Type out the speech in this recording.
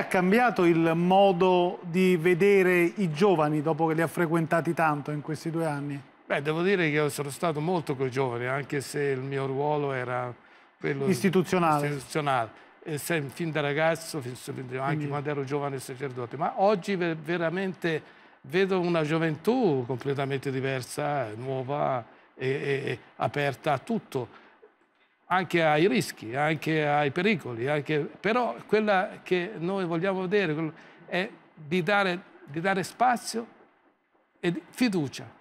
ha cambiato il modo di vedere i giovani dopo che li ha frequentati tanto in questi due anni? Beh, devo dire che sono stato molto con i giovani, anche se il mio ruolo era quello istituzionale. istituzionale. E se, fin da ragazzo, fin, anche Quindi... quando ero giovane sacerdote. Ma oggi veramente vedo una gioventù completamente diversa, nuova e, e aperta a tutto, anche ai rischi, anche ai pericoli. Anche... Però quella che noi vogliamo vedere è di dare, di dare spazio e fiducia